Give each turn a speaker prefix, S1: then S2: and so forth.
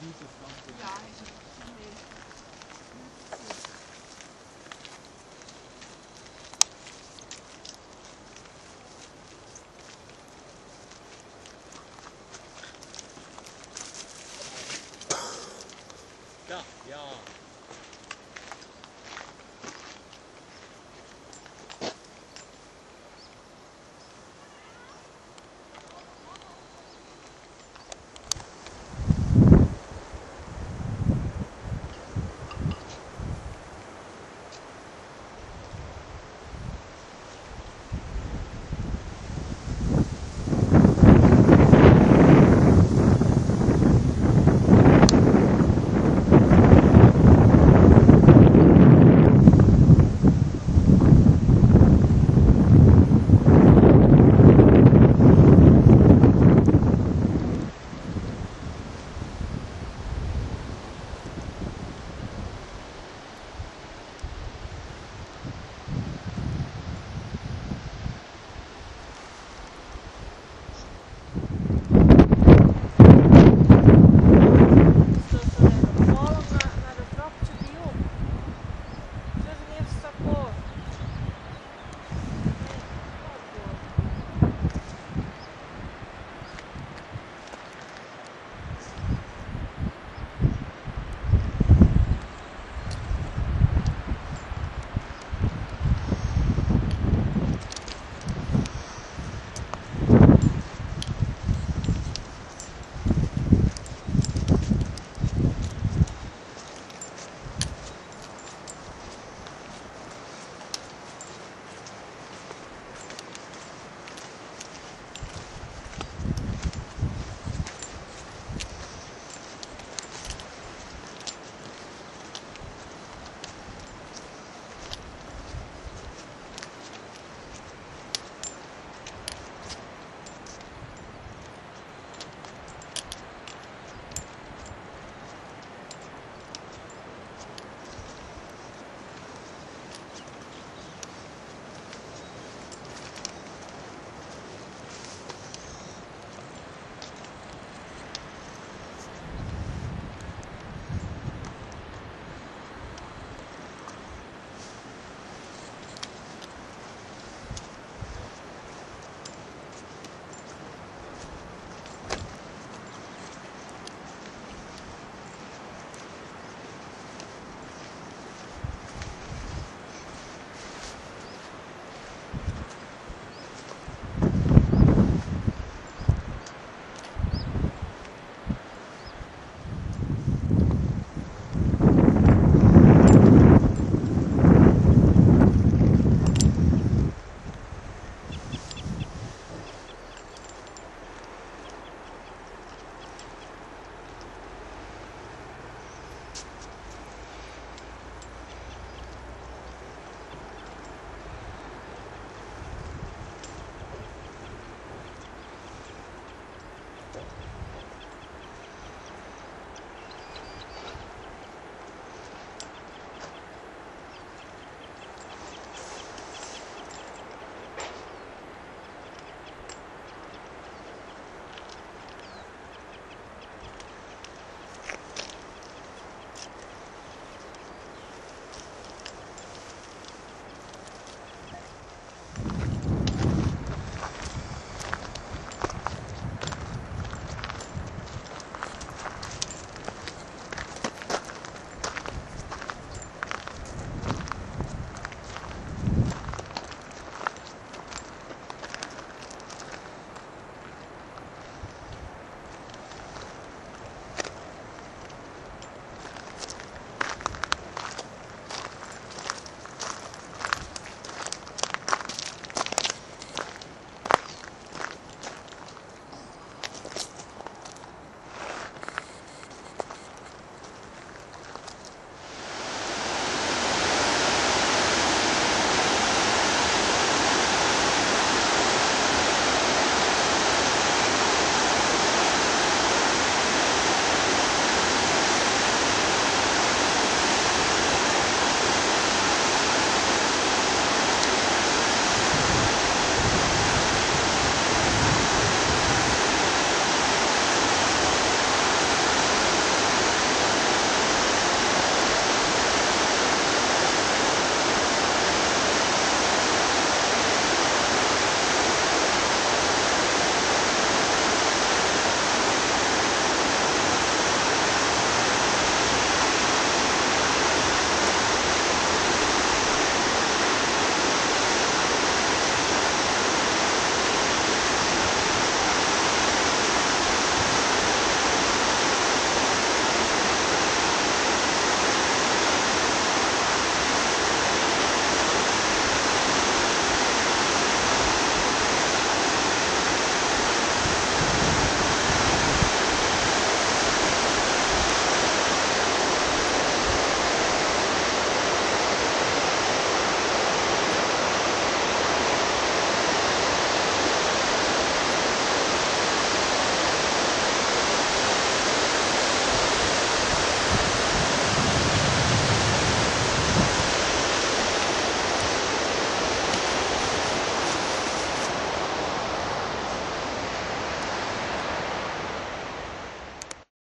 S1: Vitor,